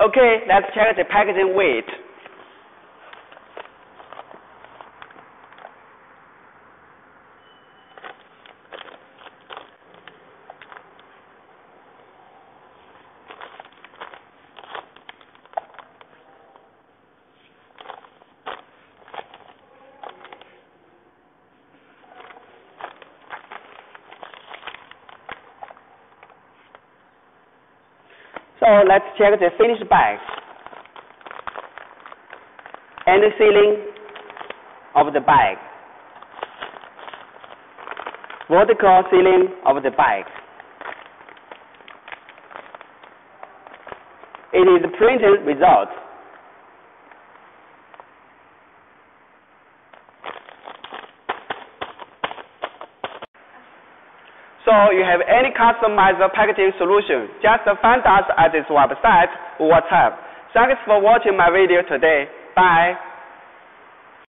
Okay, let's check the packaging weight. So let's check the finished bag and the sealing of the bag. Vertical sealing of the bag. It is printed result. So you have any customized packaging solution, just find us at this website or WhatsApp. Thanks for watching my video today. Bye.